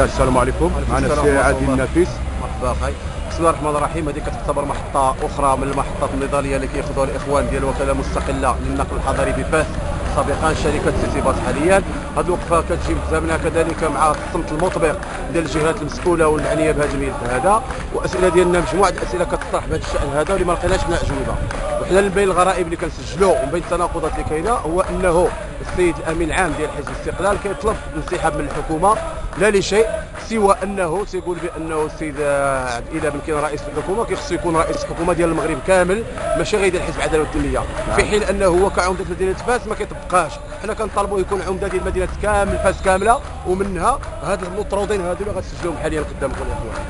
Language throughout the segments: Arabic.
الله السلام عليكم. معنا السي عادل. النفيس. مرحبا أخي بسم الله الرحمن الرحيم. هذه كتعتبر محطة أخرى من المحطات النضالية اللي كياخذوها الإخوان ديال وكاله مستقله للنقل الحضري بفاس سابقا شركة سيتي باص حاليا. هذه الوقفة كتجي متزامنه كذلك مع الصمت المطبق ديال الجهات المسؤولة والمعنيه بهذا الملف هذا وأسئلة ديالنا مجموعة الاسئله كتطرح بهذا الشأن هذا واللي ما لقيناش منها اجوبه وحنا من بين الغرائب اللي كنسجلوا ومن بين التناقضات اللي كاينة هو أنه السيد الامين العام ديال حزب الاستقلال كيطلب الانسحاب من الحكومة لا لشيء سوى أنه تيقول بأنه السيد عبد الاله بن كين رئيس الحكومة كيخصو يكون رئيس الحكومة ديال المغرب كامل ماشي غير ديال حزب العدالة والتنمية. في حين أنه هو كعمده مدينة فاس ما كيطبقاش حنا كنطالبوا يكون عمدة ديال مدينة كامل فاس كاملة ومنها هاد المطرودين هادو اللي غتسجلوهم حاليا قدامكم الاخوان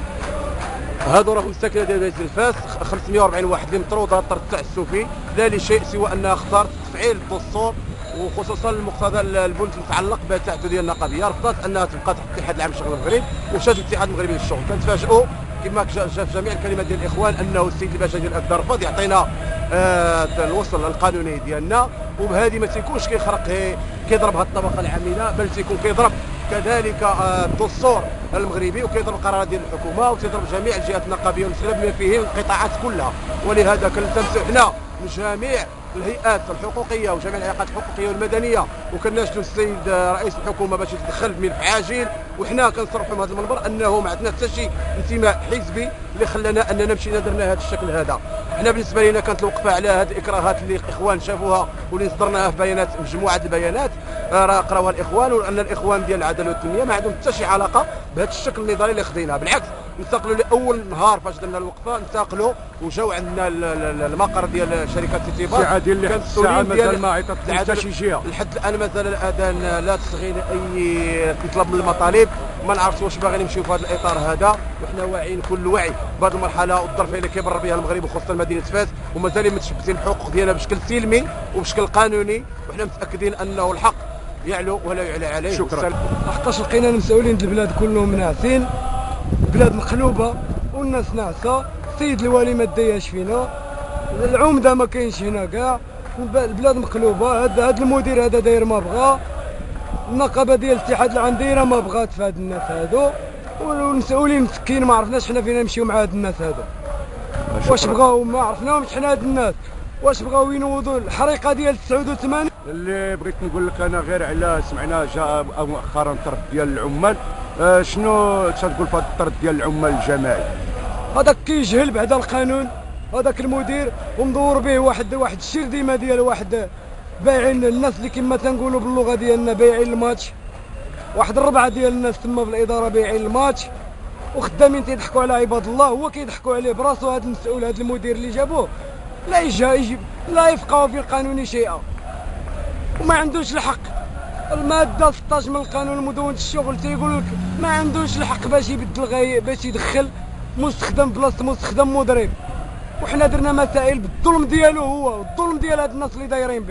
هادو راهم ساكنه ديال مدينة الفاس 540 واحد اللي مطرود هذا الطرد التعسفي لا لشيء سوى أنها اختارت تفعيل الدستور وخصوصا المقتضى البنت المتعلق بالتعدديه النقابية. رفضت أنها تبقى تحت الاتحاد العام للشغل المغرب وشاد الاتحاد المغربي للشغل. كنتفاجئوا كما في جميع الكلمات ديال الإخوان أنه السيد الباشا ديال اكدر رفض يعطينا آه الوصل القانوني ديالنا. وبهذه ما تيكونش كيخرق هي- كيضرب هذه الطبقة العاملة بل تيكون كيضرب كذلك آه، الدستور المغربي وكيضرب القرارات ديال الحكومة وتضرب جميع الجهات النقابية والمسؤوله بما فيهم القطاعات كلها. ولهذا كنلتمسوا حنا من جميع الهيئات الحقوقية وجميع الهيئات الحقوقية والمدنية. وكناشدوا السيد رئيس الحكومة باش يتدخل بملف عاجل وحنا كنصرحوا من هذا المنبر أنه ما عندنا حتى شي انتماء حزبي اللي خلانا أننا مشينا درنا هذا الشكل هذا. حنا بالنسبة لنا كانت الوقفة على هذه الإكراهات اللي الاخوان شافوها واللي صدرناها في بيانات مجموعة البيانات. آه، راه قراوها الإخوان وأن الإخوان ديال العدالة والتنمية ما عندهم حتى شي علاقة بهذا الشكل النضالي اللي خدينا بالعكس انتقلوا لأول نهار فاش درنا الوقفة انتقلوا وجاو عندنا ال- ال- المقر ديال شركة سيتي باص سي عادل اللي كان حتى الساعة مازال ديال ما عيطت حتى شي جهه لحد الآن مثلا الآذان لا تستجيب أي مطلب من المطالب. ما نعرفش واش باغيين نمشيو في هذا الإطار هذا. وحنا واعيين كل وعي بهذه المرحلة والظرفيه اللي كيمر بها المغرب وخاصة مدينة فاس. ومازال متشبثين الحقوق ديالنا بشكل سلمي وبشكل قانوني. وحنا متأكدين أنه الحق يعلو ولا يعلى عليه. شكراً. لحقاش لقينا المسؤولين ديال البلاد كلهم ناعسين. البلاد مقلوبة والناس ناعسه السيد الوالي ما داياش فينا. العمدة ما كاينش هنا كاع. الب- البلاد مقلوبة. هذا هذا المدير هذا داير ما بغى النقابة ديال الاتحاد العام دايره ما بغات في هاد الناس هادو. والمسؤولين مسكين ما عرفناش حنا فينا نمشيو مع هاد الناس هادو. واش بغاو ما عرفناهمش حنا هاد الناس. واش بغاو ينوضوا الحريقة ديال 89 اللي بغيت نقول لك أنا غير على سمعنا جاء مؤخرا طرد ديال العمال. آه، شنو تقول في هذا الطرد ديال العمال الجماعي؟ هذاك كيجهل بعد القانون. هذاك المدير ومدور به واحد واحد الشرديمه ديال واحد بايعين الناس اللي كما تنقولوا باللغة ديالنا بايعين الماتش. واحد الربعة ديال الناس تما في الإدارة بايعين الماتش. وخدامين تيضحكوا على عباد الله هو كيضحكوا عليه براسو هذا المسؤول هذا المدير اللي جابوه. لا يجي لا يفقه في القانون شيئا. وما عندوش الحق. المادة 16 من القانون المدون الشغل تيقول لك ما عندوش الحق باش يبدل باش يدخل مستخدم بلاصة مستخدم مضرب وحنا درنا مسائل بالظلم ديالو هو والظلم ديال هاد الناس اللي دايرين به